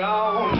down.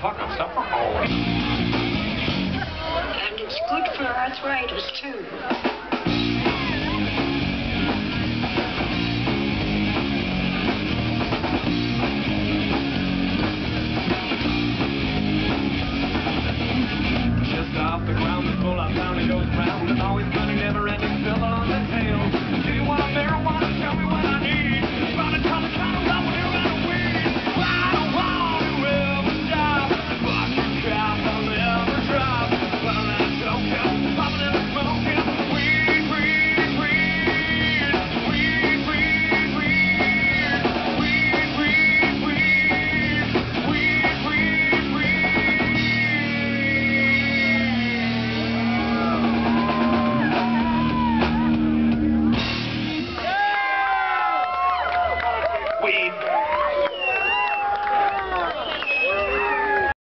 put a supper bowl. And it's good for arthritis, too.